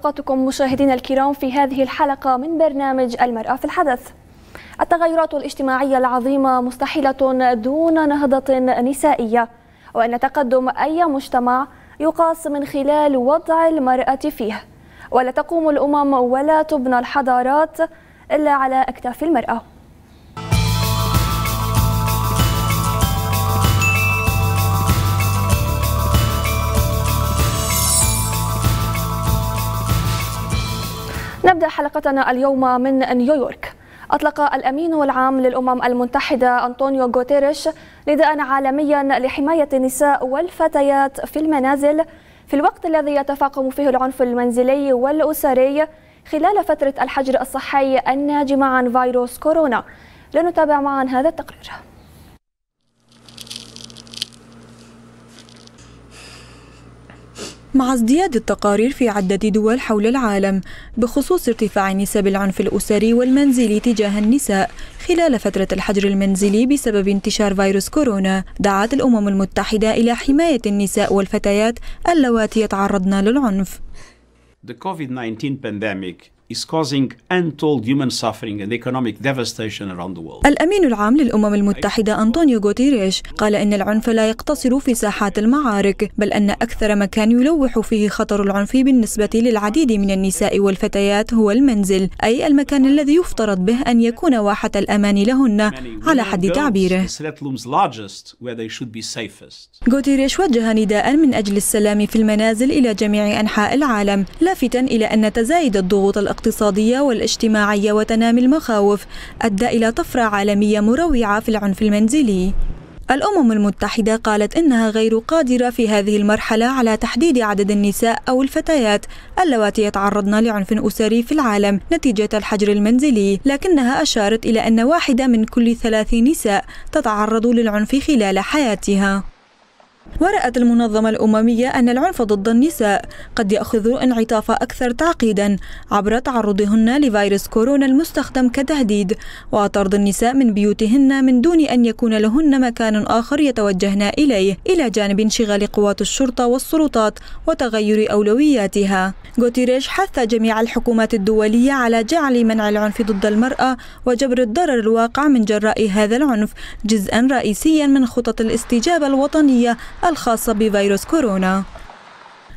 أوقاتكم مشاهدينا الكرام في هذه الحلقة من برنامج المرأة في الحدث. التغيرات الاجتماعية العظيمة مستحيلة دون نهضة نسائية وأن تقدم أي مجتمع يقاس من خلال وضع المرأة فيه. ولا تقوم الأمم ولا تبنى الحضارات إلا على أكتاف المرأة. نبدأ حلقتنا اليوم من نيويورك. أطلق الأمين العام للأمم المتحدة أنطونيو غوتيريش نداء عالميا لحماية النساء والفتيات في المنازل في الوقت الذي يتفاقم فيه العنف المنزلي والأسري خلال فترة الحجر الصحي الناجمة عن فيروس كورونا. لنتابع معا هذا التقرير. مع ازدياد التقارير في عدة دول حول العالم بخصوص ارتفاع نسب العنف الأسري والمنزلي تجاه النساء خلال فترة الحجر المنزلي بسبب انتشار فيروس كورونا. دعت الأمم المتحدة إلى حماية النساء والفتيات اللواتي يتعرضن للعنف. The COVID-19 pandemic is causing untold human suffering and economic devastation around the world. الأمين العام للأمم المتحدة أنطونيو غوتيريش قال إن العنف لا يقتصر في ساحات المعارك بل أن أكثر مكان يلوح فيه خطر العنف بالنسبة للعديد من النساء والفتيات هو المنزل أي المكان الذي يفترض به أن يكون واحة الأمان لهن على حد تعبيره. غوتيريش وجه نداء من أجل السلام في المنازل إلى جميع أنحاء العالم لافتا إلى أن تزايد الضغوط الاقتصادية الاقتصادية والاجتماعية وتنامي المخاوف أدى إلى طفرة عالمية مروعة في العنف المنزلي. الأمم المتحدة قالت إنها غير قادرة في هذه المرحلة على تحديد عدد النساء أو الفتيات اللواتي يتعرضن لعنف أسري في العالم نتيجة الحجر المنزلي لكنها أشارت إلى أن واحدة من كل ثلاث نساء تتعرض للعنف خلال حياتها. ورأت المنظمة الأممية أن العنف ضد النساء قد يأخذ انعطاف أكثر تعقيدا عبر تعرضهن لفيروس كورونا المستخدم كتهديد وطرد النساء من بيوتهن من دون أن يكون لهن مكان آخر يتوجهن إليه إلى جانب انشغال قوات الشرطة والسلطات وتغير أولوياتها. غوتيريش حث جميع الحكومات الدولية على جعل منع العنف ضد المرأة وجبر الضرر الواقع من جراء هذا العنف جزءا رئيسيا من خطط الاستجابة الوطنية الخاصة بفيروس كورونا.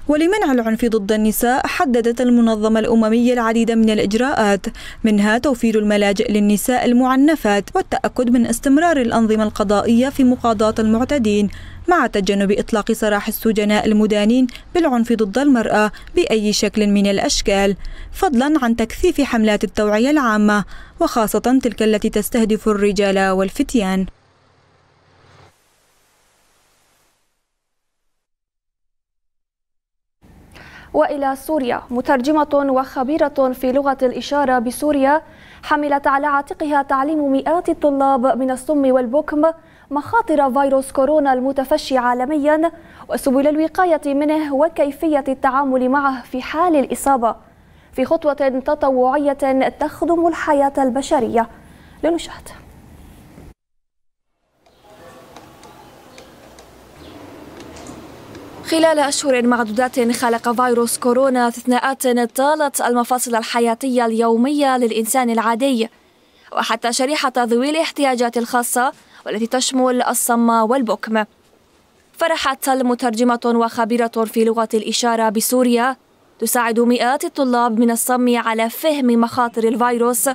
ولمنع العنف ضد النساء حددت المنظمة الأممية العديد من الإجراءات. منها توفير الملاجئ للنساء المعنفات والتأكد من استمرار الأنظمة القضائية في مقاضاة المعتدين مع تجنب إطلاق سراح السجناء المدانين بالعنف ضد المرأة بأي شكل من الأشكال فضلا عن تكثيف حملات التوعية العامة وخاصة تلك التي تستهدف الرجال والفتيان. وإلى سوريا. مترجمة وخبيرة في لغة الإشارة بسوريا حملت على عاتقها تعليم مئات الطلاب من الصم والبكم مخاطر فيروس كورونا المتفشي عالميا وسبل الوقاية منه وكيفية التعامل معه في حال الإصابة. في خطوة تطوعية تخدم الحياة البشرية. لنشاهد. خلال أشهر معدودات خلق فيروس كورونا استثناءات طالت المفاصل الحياتية اليومية للإنسان العادي وحتى شريحة ذوي الاحتياجات الخاصة والتي تشمل الصم والبكم. فرحت المترجمة وخبيرة في لغة الإشارة بسوريا تساعد مئات الطلاب من الصم على فهم مخاطر الفيروس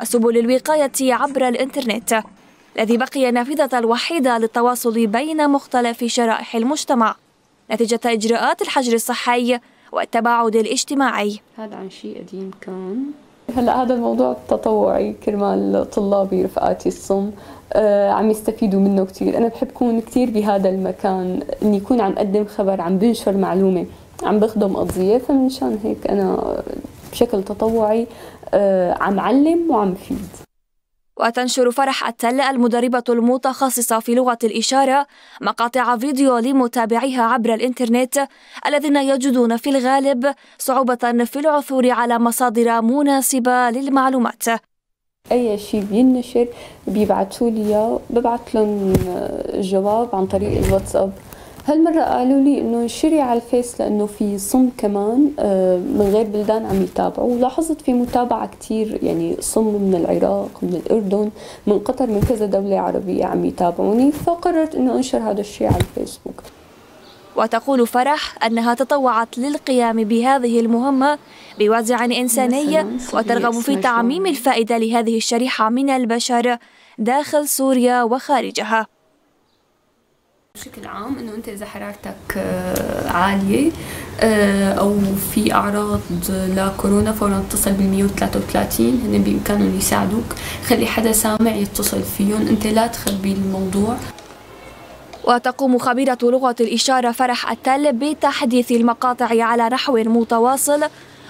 وسبل الوقاية عبر الإنترنت الذي بقي النافذة الوحيدة للتواصل بين مختلف شرائح المجتمع. نتيجة إجراءات الحجر الصحي والتباعد الاجتماعي. هذا عن شيء قديم كان. هلا هذا الموضوع تطوعي كرمال طلابي رفقاتي الصم آه عم يستفيدوا منه كثير أنا بحب كون كثير بهذا المكان إني يكون عم قدم خبر عم بنشر معلومة عم بخدم قضية. فمنشان هيك أنا بشكل تطوعي آه عم علم وعم فيد. وتنشر فرح التل المدربة المتخصصة في لغة الإشارة مقاطع فيديو لمتابعيها عبر الإنترنت الذين يجدون في الغالب صعوبة في العثور على مصادر مناسبة للمعلومات. أي شيء بينشر بيبعثوا لي ببعث لهم جواب عن طريق الواتساب. هالمرة قالوا لي إنه انشري على الفيس لأنه في صم كمان آه، من غير بلدان عم يتابعوا. ولاحظت في متابعة كتير يعني صم من العراق من الأردن من قطر من كذا دولة عربية عم يتابعوني. فقررت إنه أنشر هذا الشيء على الفيسبوك. وتقول فرح أنها تطوعت للقيام بهذه المهمة بوازع إنساني وترغب في تعميم الفائدة لهذه الشريحة من البشر داخل سوريا وخارجها. بشكل عام إنه أنت إذا حرارتك آه، عالية آه، أو في أعراض لكورونا فورا اتصل بال 133 هن بإمكانهم يساعدوك. خلي حدا سامع يتصل فيهم. أنت لا تخبي الموضوع. وتقوم خبيرة لغة الإشارة فرح التل بتحديث المقاطع على نحو متواصل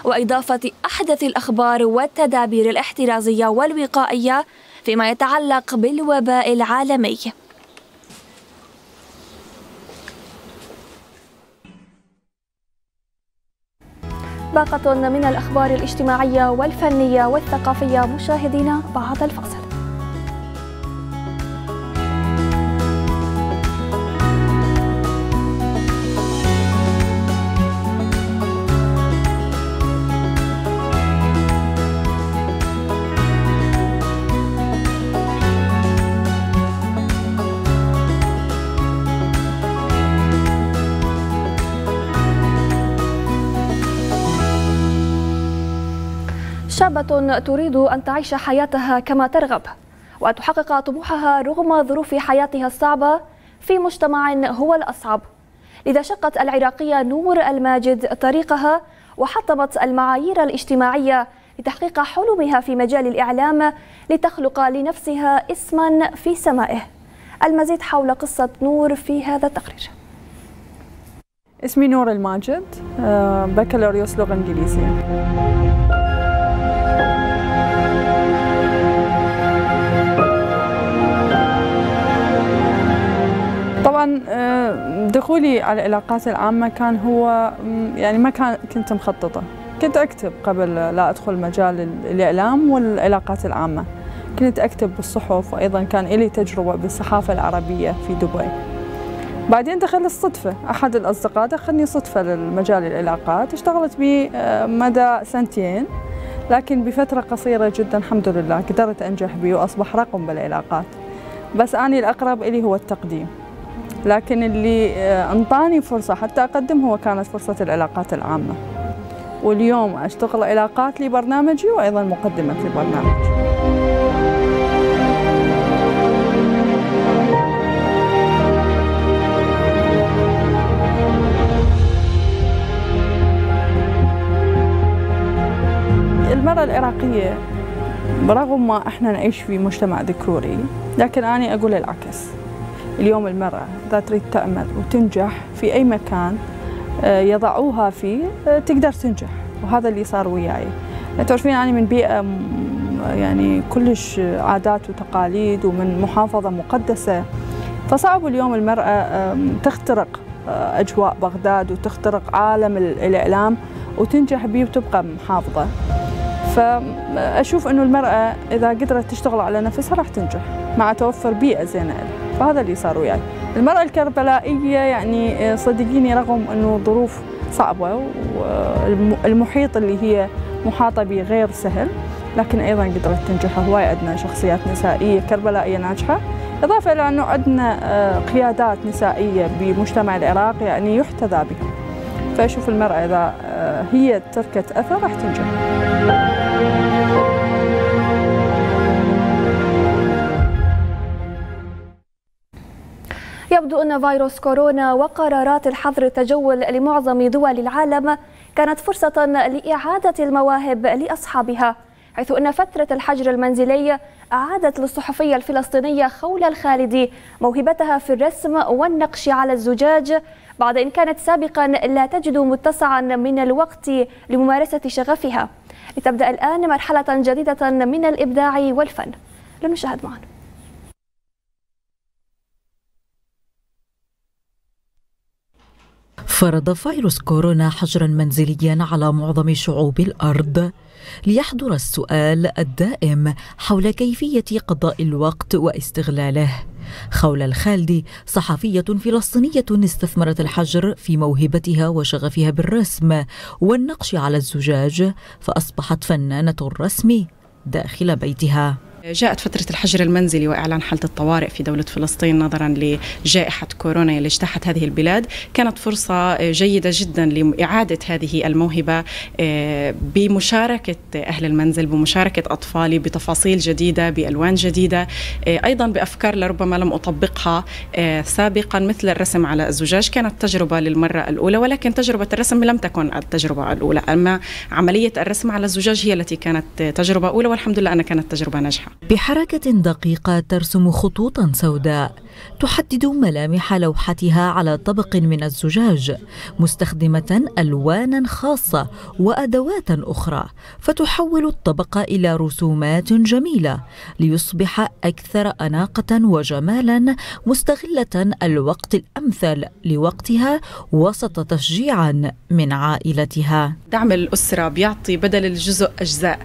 وإضافة أحدث الأخبار والتدابير الاحترازية والوقائية فيما يتعلق بالوباء العالمي. باقة من الأخبار الاجتماعية والفنية والثقافية مشاهدينا بعد الفاصل. شابة تريد أن تعيش حياتها كما ترغب وتحقق طموحها رغم ظروف حياتها الصعبة في مجتمع هو الأصعب. لذا شقت العراقية نور الماجد طريقها وحطمت المعايير الاجتماعية لتحقيق حلمها في مجال الإعلام لتخلق لنفسها اسما في سمائه. المزيد حول قصة نور في هذا التقرير. اسمي نور الماجد آه، بكالوريوس لغة إنجليزية. طبعا آه، دخولي على العلاقات العامة كان هو يعني ما كان كنت مخططة. كنت أكتب قبل لا أدخل مجال الإعلام والعلاقات العامة. كنت أكتب بالصحف وأيضا كان لي تجربة بالصحافة العربية في دبي. بعدين دخل الصدفة. أحد الأصدقاء دخلني صدفة للمجال العلاقات اشتغلت به آه، مدى سنتين. لكن بفترة قصيرة جدا الحمد لله قدرت أنجح به وأصبح رقم بالعلاقات. بس أني الأقرب إلي هو التقديم. لكن اللي آه، أنطاني فرصة حتى أقدم هو كانت فرصة العلاقات العامة. واليوم أشتغل علاقات لبرنامجي وأيضا مقدمة لبرنامج المرأة العراقية برغم ما إحنا نعيش في مجتمع ذكوري لكن أنا أقول العكس. اليوم المرأة إذا تريد تعمل وتنجح في أي مكان آه، يضعوها فيه آه، تقدر تنجح وهذا اللي صار وياي. تعرفين أنا من بيئة يعني كلش عادات وتقاليد ومن محافظة مقدسة. فصعب اليوم المرأة تخترق آه، أجواء بغداد وتخترق عالم الإعلام وتنجح به وتبقى محافظة. فأشوف أنه المرأة إذا قدرت تشتغل على نفسها راح تنجح مع توفر بيئة زينة لها. فهذا اللي صار وياي. المرأة الكربلائية يعني آه، صدقيني رغم أنه ظروف صعبة والمحيط اللي هي محاطة به غير سهل لكن أيضا قدرت تنجح. هواي عندنا شخصيات نسائية كربلائية ناجحة إضافة إلى أنه عندنا آه، قيادات نسائية بمجتمع العراق يعني يحتذى بها. فأشوف المرأة إذا آه، هي تركت أثر راح تنجح. يبدو أن فيروس كورونا وقرارات الحظر التجول لمعظم دول العالم كانت فرصة لإعادة المواهب لأصحابها حيث أن فترة الحجر المنزلي أعادت للصحفية الفلسطينية خولة الخالدي موهبتها في الرسم والنقش على الزجاج بعد إن كانت سابقا لا تجد متسعا من الوقت لممارسة شغفها. لتبدأ الآن مرحلة جديدة من الإبداع والفن. لنشاهد معنا فرض فيروس كورونا حجرا منزليا على معظم شعوب الأرض. ليحضر السؤال الدائم حول كيفية قضاء الوقت واستغلاله. خولة الخالدي صحفية فلسطينية استثمرت الحجر في موهبتها وشغفها بالرسم والنقش على الزجاج فأصبحت فنانة الرسم داخل بيتها. جاءت فترة الحجر المنزلي وإعلان حالة الطوارئ في دولة فلسطين نظرا لجائحة كورونا اللي اجتاحت هذه البلاد. كانت فرصة جيدة جدا لإعادة هذه الموهبة آه، بمشاركة أهل المنزل بمشاركة أطفالي بتفاصيل جديدة بألوان جديدة آه، أيضا بأفكار لربما لم أطبقها آه، سابقا مثل الرسم على الزجاج. كانت تجربة للمرة الأولى ولكن تجربة الرسم لم تكن التجربة الأولى. أما عملية الرسم على الزجاج هي التي كانت تجربة أولى والحمد لله أنها كانت تجربة ناجحة. بحركة دقيقة ترسم خطوطا سوداء تحدد ملامح لوحتها على طبق من الزجاج مستخدمة ألوانا خاصة وأدوات أخرى فتحول الطبق إلى رسومات جميلة ليصبح أكثر أناقة وجمالا مستغلة الوقت الأمثل لوقتها وسط تشجيعا من عائلتها. دعم الأسرة بيعطي بدل الجزء أجزاء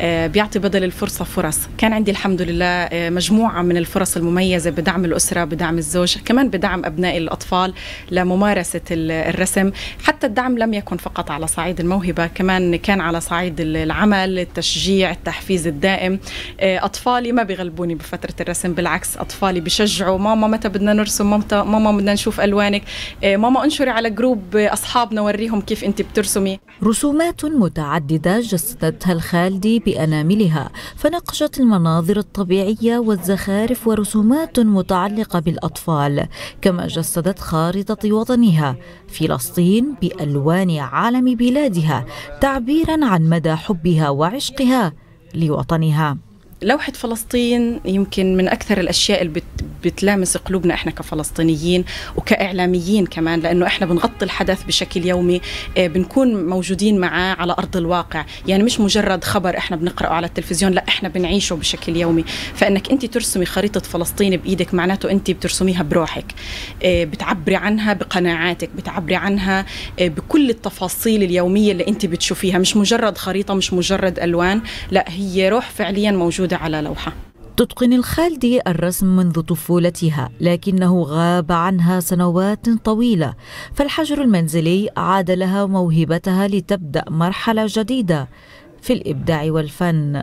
آه، بيعطي بدل الفرصة فرص. كان عندي الحمد لله آه، مجموعة من الفرص المميزة بدعم الأسرة بدعم الزوج كمان بدعم أبناء الأطفال لممارسة الرسم. حتى الدعم لم يكن فقط على صعيد الموهبة كمان كان على صعيد العمل التشجيع التحفيز الدائم. آه، أطفالي ما بيغلبوني بفترة الرسم بالعكس أطفالي بيشجعوا. ماما متى بدنا نرسم؟ ماما بدنا نشوف ألوانك. ماما انشري على جروب أصحابنا وريهم كيف أنت بترسمي. رسومات متعددة جسدتها الخالدي بأناملها فنقشت المناظر الطبيعية والزخارف ورسومات متعلقة بالأطفال كما جسدت خارطة وطنها فلسطين بألوان عالم بلادها تعبيرا عن مدى حبها وعشقها لوطنها. لوحة فلسطين يمكن من أكثر الأشياء اللي بتلامس قلوبنا إحنا كفلسطينيين وكإعلاميين كمان لأنه إحنا بنغطي الحدث بشكل يومي آه، بنكون موجودين معاه على أرض الواقع. يعني مش مجرد خبر إحنا بنقرأه على التلفزيون لا إحنا بنعيشه بشكل يومي. فإنك أنت ترسمي خريطة فلسطين بإيدك معناته أنت بترسميها بروحك آه، بتعبري عنها بقناعاتك بتعبري عنها آه، بكل التفاصيل اليومية اللي أنت بتشوفيها. مش مجرد خريطة مش مجرد ألوان لا هي روح فعليا موجودة على لوحة. تتقن الخالدي الرسم منذ طفولتها لكنه غاب عنها سنوات طويلة. فالحجر المنزلي عاد لها موهبتها لتبدأ مرحلة جديدة في الإبداع والفن.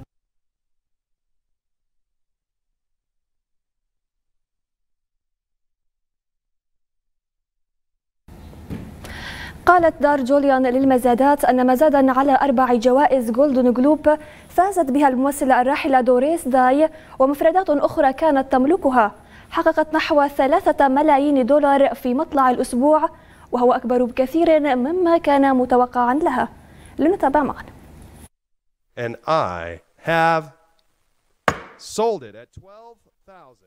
قالت دار جوليان للمزادات أن مزادا على أربع جوائز جولدن جلوب فازت بها الممثلة الراحلة دوريس داي ومفردات أخرى كانت تملكها. حققت نحو ثلاثة ملايين دولار في مطلع الأسبوع وهو أكبر بكثير مما كان متوقعا لها. لنتابع معا. And I have sold it at 12,000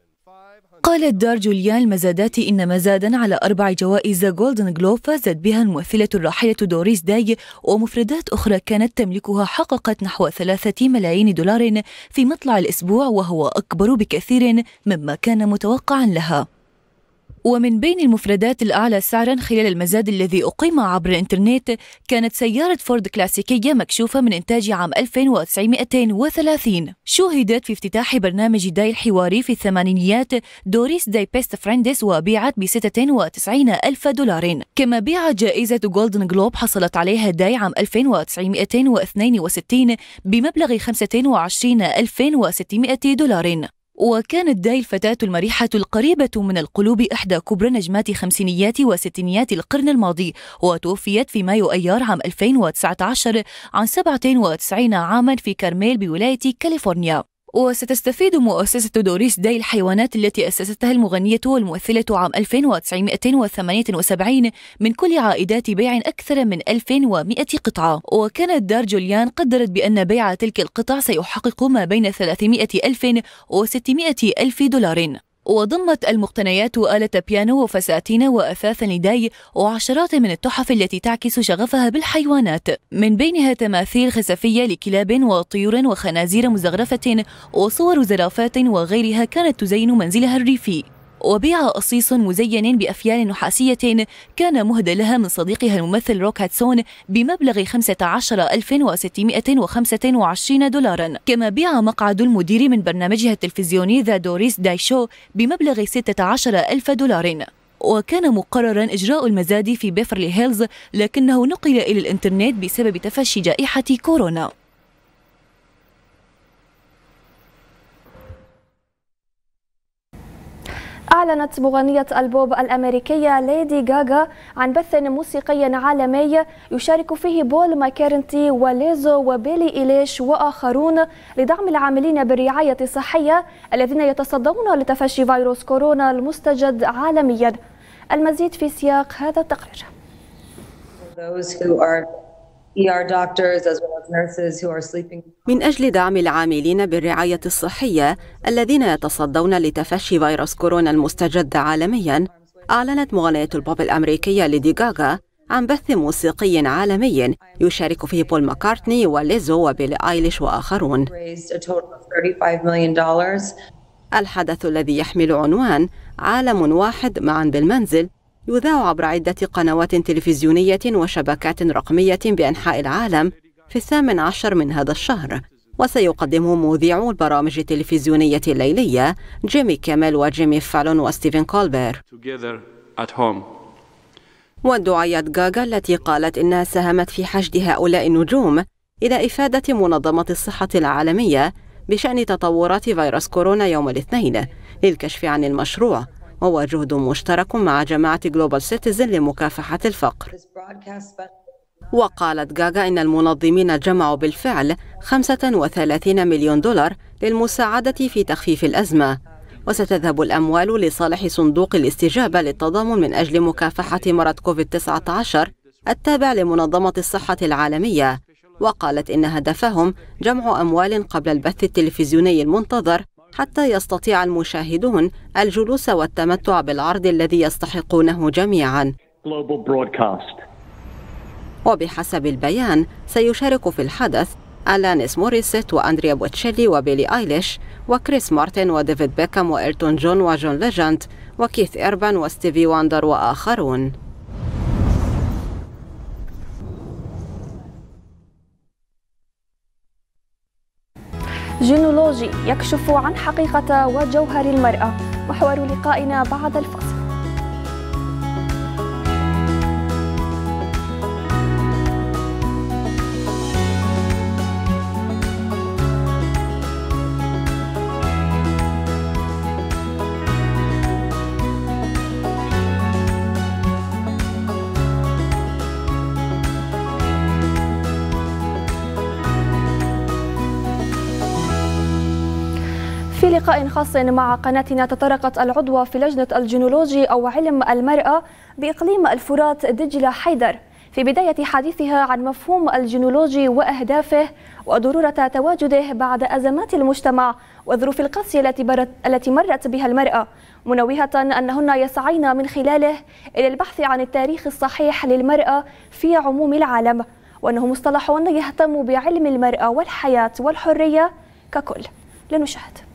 قالت دار جوليان للمزادات إن مزادا على أربع جوائز جولدن جلوب فازت بها الممثلة الراحلة دوريس داي ومفردات أخرى كانت تملكها حققت نحو ثلاثة ملايين دولار في مطلع الأسبوع وهو أكبر بكثير مما كان متوقعا لها. ومن بين المفردات الأعلى سعرا خلال المزاد الذي أقيم عبر الإنترنت كانت سيارة فورد كلاسيكية مكشوفة من إنتاج عام 1930 شوهدت في افتتاح برنامج داي الحواري في الثمانينيات دوريس داي Best Friends وبيعت ب 96 ألف دولار. كما بيعت جائزة جولدن جلوب حصلت عليها داي عام 1962 بمبلغ 25600 دولار. وكانت داي الفتاة المرحة القريبة من القلوب إحدى كبرى نجمات خمسينيات وستينيات القرن الماضي وتوفيت في مايو أيار عام 2019 عن 97 عاما في كارميل بولاية كاليفورنيا. وستستفيد مؤسسة دوريس داي للحيوانات التي أسستها المغنية والممثلة عام 1978 من كل عائدات بيع أكثر من 1100 قطعة. وكانت دار جوليان قدرت بأن بيع تلك القطع سيحقق ما بين 300 ألف و 600 ألف دولار. وضمت المقتنيات آلة بيانو وفساتين وأثاثا لداي وعشرات من التحف التي تعكس شغفها بالحيوانات. من بينها تماثيل خزفية لكلاب وطيور وخنازير مزخرفة وصور زرافات وغيرها كانت تزين منزلها الريفي. وبيع أصيص مزين بأفيال نحاسية كان مهدى لها من صديقها الممثل روك هادسون بمبلغ 15625 دولارا. كما بيع مقعد المدير من برنامجها التلفزيوني The Doris Day Show بمبلغ 16 ألف دولار. وكان مقررا إجراء المزاد في بيفرلي هيلز لكنه نقل إلى الإنترنت بسبب تفشي جائحة كورونا. أعلنت مغنية البوب الأمريكية ليدي غاغا عن بث موسيقي عالمي يشارك فيه بول مكارتني وليزو وبيلي إيليش وآخرون لدعم العاملين بالرعاية الصحية الذين يتصدون لتفشي فيروس كورونا المستجد عالميا. المزيد في سياق هذا التقرير. من أجل دعم العاملين بالرعاية الصحية الذين يتصدون لتفشي فيروس كورونا المستجد عالميا أعلنت مغنية البوب الأمريكية ليدي غاغا عن بث موسيقي عالمي يشارك فيه بول ماكارتني وليزو وبيلي آيليش وآخرون الحدث الذي يحمل عنوان عالم واحد معا بالمنزل يذاع عبر عدة قنوات تلفزيونية وشبكات رقمية بأنحاء العالم في الثامن عشر من هذا الشهر. وسيقدمه مذيعو البرامج التلفزيونية الليلية جيمي كيميل وجيمي فالون وستيفن كولبير. ودعيت غاغا التي قالت إنها ساهمت في حشد هؤلاء النجوم إلى إفادة منظمة الصحة العالمية بشأن تطورات فيروس كورونا يوم الاثنين للكشف عن المشروع. وهو جهد مشترك مع جماعة جلوبال سيتيزن لمكافحة الفقر. وقالت غاغا إن المنظمين جمعوا بالفعل 35 مليون دولار للمساعدة في تخفيف الأزمة. وستذهب الأموال لصالح صندوق الاستجابة للتضامن من أجل مكافحة مرض كوفيد-19 التابع لمنظمة الصحة العالمية. وقالت إن هدفهم جمع أموال قبل البث التلفزيوني المنتظر حتى يستطيع المشاهدون الجلوس والتمتع بالعرض الذي يستحقونه جميعا. وبحسب البيان سيشارك في الحدث ألانيس موريسيت وأندريا بوتشيلي وبيلي إيليش وكريس مارتن وديفيد بيكام وإلتون جون وجون ليجند وكيث إيربان وستيفي واندر وآخرون. جينولوجي يكشف عن حقيقة وجوهر المرأة. محور لقائنا بعد الفاصل لقاء خاص مع قناتنا تطرقت العضوة في لجنة الجينولوجي أو علم المرأة بإقليم الفرات دجلة حيدر. في بداية حديثها عن مفهوم الجينولوجي وأهدافه وضرورة تواجده بعد أزمات المجتمع والظروف القاسية التي, التي مرت بها المرأة منوهة أنهن يسعين من خلاله إلى البحث عن التاريخ الصحيح للمرأة في عموم العالم وأنه مصطلح يهتم بعلم المرأة والحياة والحرية ككل. لنشاهد آه،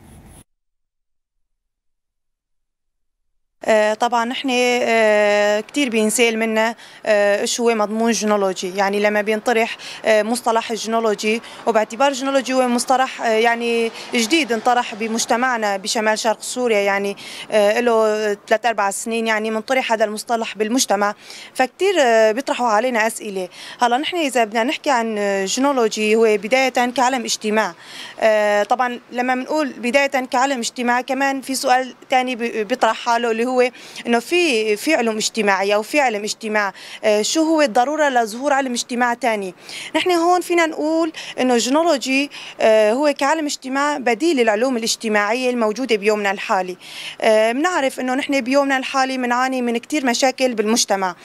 طبعا نحن آه، كثير بينسال منا آه، إيش هو مضمون جينولوجي يعني لما بينطرح مصطلح الجينولوجي وباعتبار الجينولوجي هو مصطلح يعني جديد انطرح بمجتمعنا بشمال شرق سوريا. يعني له ثلاث أربع سنين يعني منطرح هذا المصطلح بالمجتمع. فكثير بيطرحوا علينا أسئلة. هلا نحن إذا بدنا نحكي عن جينولوجي هو بداية كعلم اجتماع. طبعا لما بنقول بداية كعلم اجتماع كمان في سؤال ثاني بيطرح حاله اللي هو هو إنه في في علوم اجتماعيه وفي علم اجتماع آه، شو هو الضرورة لظهور علم اجتماع ثاني نحن هون فينا نقول إنه الجينولوجي آه، هو كعلم اجتماع بديل للعلوم الاجتماعية الموجودة بيومنا الحالي. آه، بنعرف إنه نحن بيومنا الحالي بنعاني من كثير مشاكل بالمجتمع.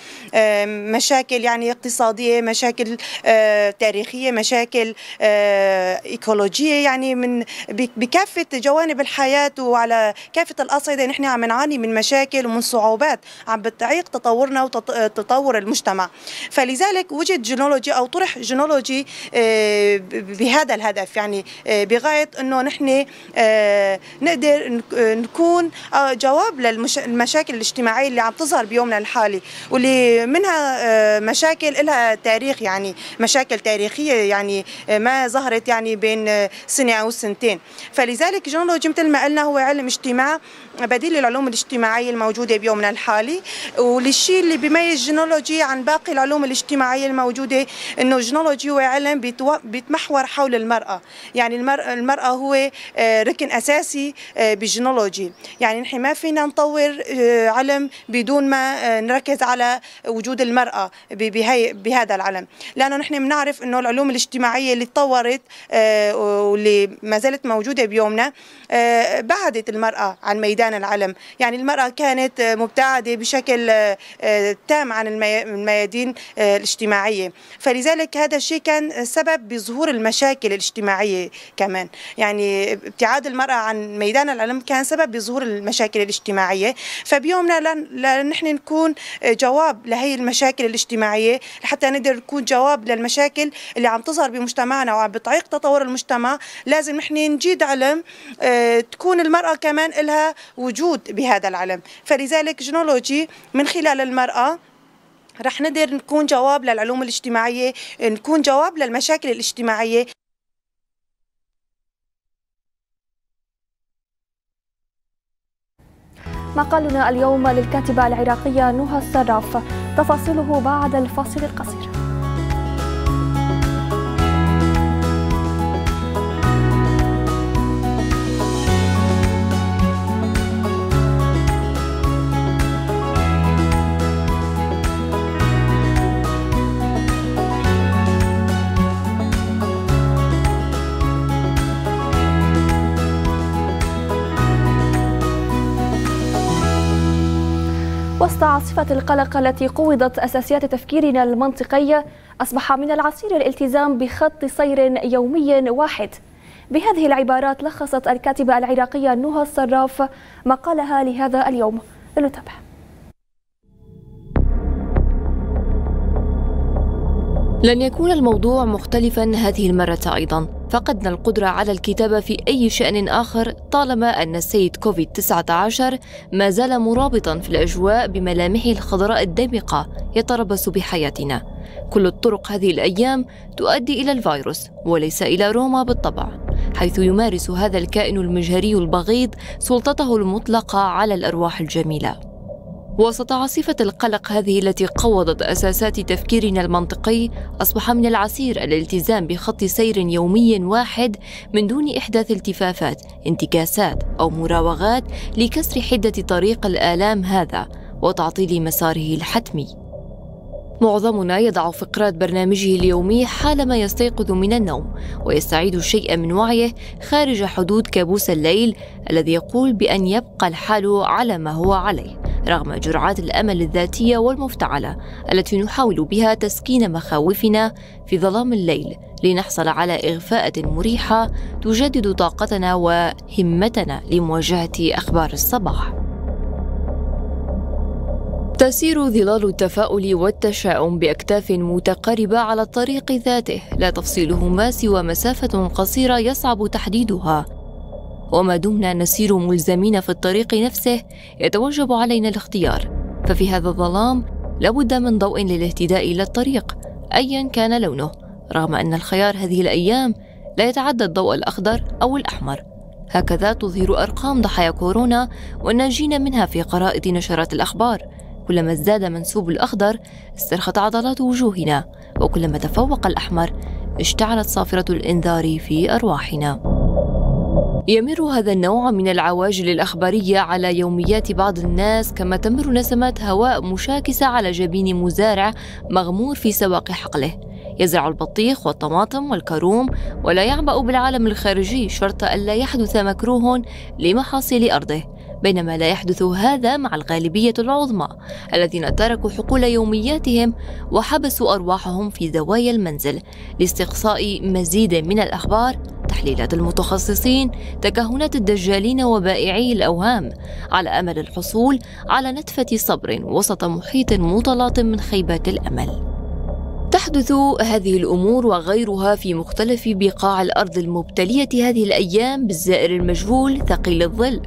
مشاكل يعني اقتصادية مشاكل تاريخية مشاكل ايكولوجية يعني من بكافة جوانب الحياة وعلى كافة الأصعدة نحن عم نعاني من مشاكل مشاكل ومن صعوبات عم بتعيق تطورنا وتطور المجتمع. فلذلك وجد جينولوجي أو طرح جينولوجي آه، بهذا الهدف. يعني آه، بغاية إنه نحن آه، نقدر نكون جواب للمشاكل الاجتماعية اللي عم تظهر بيومنا الحالي واللي منها مشاكل لها تاريخ. يعني مشاكل تاريخية يعني ما ظهرت يعني بين سنة أو سنتين. فلذلك جينولوجي مثل ما قلنا هو علم اجتماع بديل للعلوم الاجتماعيه الموجودة بيومنا الحالي وللشيء اللي بيميز جينولوجي عن باقي العلوم الاجتماعية الموجودة إنه جينولوجي هو علم بيتمحور حول المرأة. يعني المرأة هو آه، ركن أساسي آه، بالجينولوجي يعني نحن ما فينا نطور آه، علم بدون ما نركز على وجود المرأة بهذا العلم. لأنه نحن بنعرف إنه العلوم الاجتماعية اللي تطورت واللي ما زالت موجودة بيومنا بعدت المرأة عن ميدان العلم. يعني المرأة كانت مبتعدة بشكل تام عن الميادين الاجتماعية. فلذلك هذا الشيء كان سبب بظهور المشاكل الاجتماعية كمان. يعني ابتعاد المرأة عن ميدان العلم كان سبب بظهور المشاكل الاجتماعية. فبيومنا نحن نكون جواب لهي المشاكل الاجتماعية لحتى نقدر نكون جواب للمشاكل اللي عم تظهر بمجتمعنا وعم بتعيق تطور المجتمع. لازم نحن نجيد علم آه، تكون المرأة كمان لها وجود بهذا العلم. فلذلك جينولوجي من خلال المرأة رح نقدر نكون جواب للعلوم الاجتماعية نكون جواب للمشاكل الاجتماعية. مقالنا اليوم للكاتبة العراقية نهى الصراف. تفاصيله بعد الفاصل القصير. عاصفة القلق التي قوضت أساسيات تفكيرنا المنطقي أصبح من العسير الالتزام بخط سير يومي واحد. بهذه العبارات لخصت الكاتبة العراقية نهى الصراف مقالها لهذا اليوم. لنتابع. لن يكون الموضوع مختلفا هذه المرة أيضا. فقدنا القدرة على الكتابة في أي شأن آخر طالما أن السيد كوفيد 19 ما زال مرابطا في الأجواء بملامحه الخضراء الدامقة يتربص بحياتنا. كل الطرق هذه الأيام تؤدي إلى الفيروس وليس إلى روما بالطبع حيث يمارس هذا الكائن المجهري البغيض سلطته المطلقة على الأرواح الجميلة. وسط عاصفة القلق هذه التي قوضت أساسات تفكيرنا المنطقي أصبح من العسير الالتزام بخط سير يومي واحد من دون إحداث التفافات انتكاسات أو مراوغات لكسر حدة طريق الآلام هذا وتعطيل مساره الحتمي. معظمنا يضع فقرات برنامجه اليومي حالما يستيقظ من النوم ويستعيد شيئا من وعيه خارج حدود كابوس الليل الذي يقول بأن يبقى الحال على ما هو عليه. رغم جرعات الأمل الذاتية والمفتعلة التي نحاول بها تسكين مخاوفنا في ظلام الليل لنحصل على إغفاءة مريحة تجدد طاقتنا وهمتنا لمواجهة أخبار الصباح. تسير ظلال التفاؤل والتشاؤم بأكتاف متقاربة على الطريق ذاته لا تفصيلهما سوى مسافة قصيرة يصعب تحديدها. وما دمنا نسير ملزمين في الطريق نفسه يتوجب علينا الاختيار. ففي هذا الظلام لابد من ضوء للاهتداء إلى الطريق ايا كان لونه رغم أن الخيار هذه الأيام لا يتعدى الضوء الأخضر أو الأحمر. هكذا تظهر أرقام ضحايا كورونا والناجين منها في قرائد نشرات الأخبار. كلما ازداد منسوب الأخضر استرخت عضلات وجوهنا وكلما تفوق الأحمر اشتعلت صافرة الإنذار في أرواحنا. يمر هذا النوع من العواجل الأخبارية على يوميات بعض الناس كما تمر نسمات هواء مشاكسة على جبين مزارع مغمور في سواق حقله. يزرع البطيخ والطماطم والكروم ولا يعبأ بالعالم الخارجي شرط ألا يحدث مكروه لمحاصيل أرضه. بينما لا يحدث هذا مع الغالبية العظمى الذين تركوا حقول يومياتهم وحبسوا أرواحهم في زوايا المنزل. لاستقصاء مزيد من الأخبار تحليلات المتخصصين تكهنات الدجالين وبائعي الأوهام على أمل الحصول على نتفة صبر وسط محيط متلاطم من خيبات الأمل. تحدث هذه الأمور وغيرها في مختلف بقاع الأرض المبتلية هذه الأيام بالزائر المجهول ثقيل الظل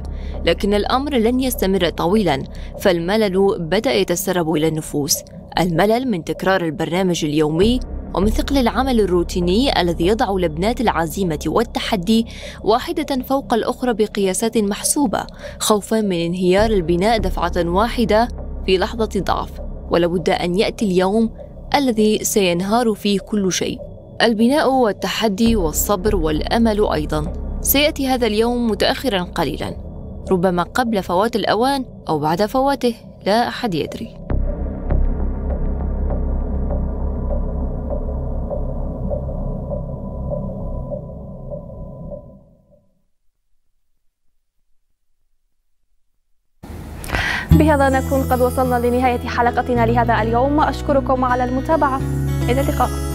لكن الأمر لن يستمر طويلا فالملل بدأ يتسرب إلى النفوس. الملل من تكرار البرنامج اليومي ومن ثقل العمل الروتيني الذي يضع لبنات العزيمه والتحدي واحدة فوق الأخرى بقياسات محسوبة خوفا من انهيار البناء دفعة واحدة في لحظة ضعف. ولابد أن يأتي اليوم الذي سينهار فيه كل شيء. البناء والتحدي والصبر والأمل أيضا. سيأتي هذا اليوم متاخرا قليلا. ربما قبل فوات الأوان أو بعد فواته لا أحد يدري. بهذا نكون قد وصلنا لنهاية حلقتنا لهذا اليوم. أشكركم على المتابعة. إلى اللقاء.